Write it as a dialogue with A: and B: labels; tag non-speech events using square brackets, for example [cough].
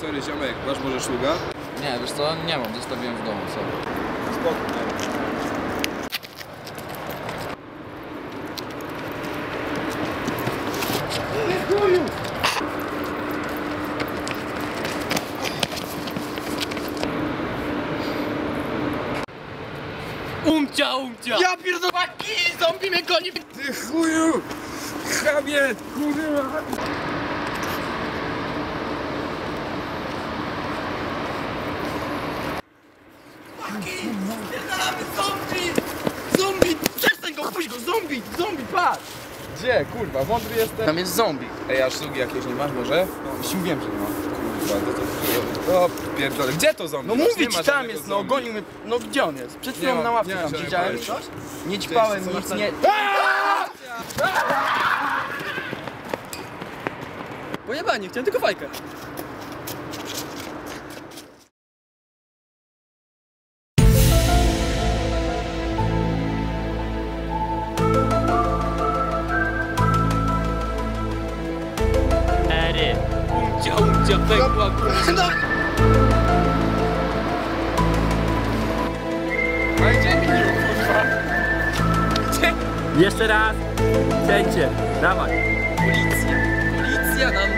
A: sorry ziomek, masz może szluga?
B: Nie, wiesz co, nie mam, zostawiłem w domu, co?
A: Spoko.
B: Umcia, umcia!
A: Ja pierdolę!
B: Paki, zombie mnie goni!
A: Ty chuju! Chamie! Kurwa!
B: Zombie! Zombie! Przestań go, puść go, zombie! Zombie, patrz!
A: Gdzie? Kurwa, mądry jestem.
B: Tam jest zombie.
A: Ej, a szlugi jakieś nie masz może?
B: Już wiem, że nie ma.
A: Kurwa, no to... O, pierdolę. Gdzie to zombie?
B: No mówię
A: Nie ma
B: ci, tam
A: żadnego
B: jest, no
A: zombie.
B: gonił mnie. No gdzie on jest? Przed chwilą
A: ma-
B: na ławce
A: nie ma
B: tam
A: żadnego
B: siedziałem. Nie ćpałem, nic
A: masz
B: nie... [laughs]
C: Pojebanie, chciałem tylko fajkę.
D: Umcia, pękła.
A: A gdzie mi kurwa?
D: Jeszcze raz. Cięcie. Dawaj.
C: Policja. Policja nam